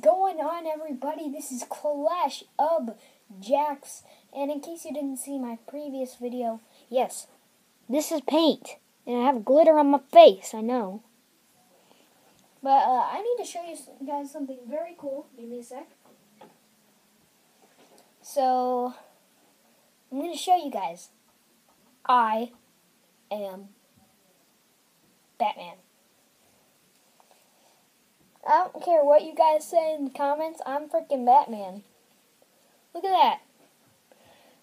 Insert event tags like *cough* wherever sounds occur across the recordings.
going on, everybody? This is Clash of Jax. And in case you didn't see my previous video, yes, this is paint. And I have glitter on my face, I know. But uh, I need to show you guys something very cool. Give me a sec. So, I'm going to show you guys. I am Batman. Don't care what you guys say in the comments. I'm freaking Batman. Look at that.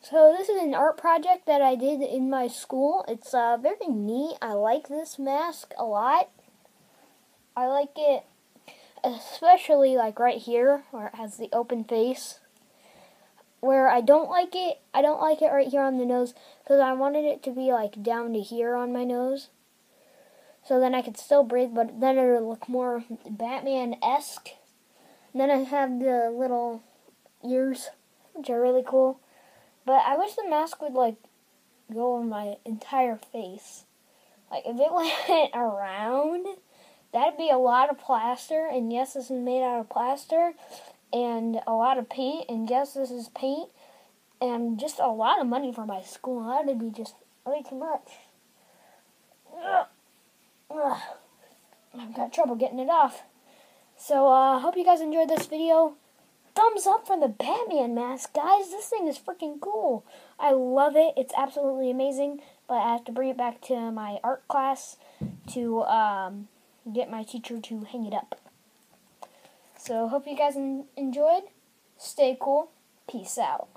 So this is an art project that I did in my school. It's uh, very neat. I like this mask a lot. I like it especially like right here where it has the open face. Where I don't like it, I don't like it right here on the nose because I wanted it to be like down to here on my nose so then I could still breathe, but then it would look more Batman-esque. Then I have the little ears, which are really cool. But I wish the mask would, like, go on my entire face. Like, if it *laughs* went around, that'd be a lot of plaster. And yes, this is made out of plaster. And a lot of paint. And yes, this is paint. And just a lot of money for my school. That'd be just way too much. Ugh. Ugh. I've got trouble getting it off. So, I uh, hope you guys enjoyed this video. Thumbs up for the Batman mask, guys. This thing is freaking cool. I love it. It's absolutely amazing. But I have to bring it back to my art class to um, get my teacher to hang it up. So, hope you guys enjoyed. Stay cool. Peace out.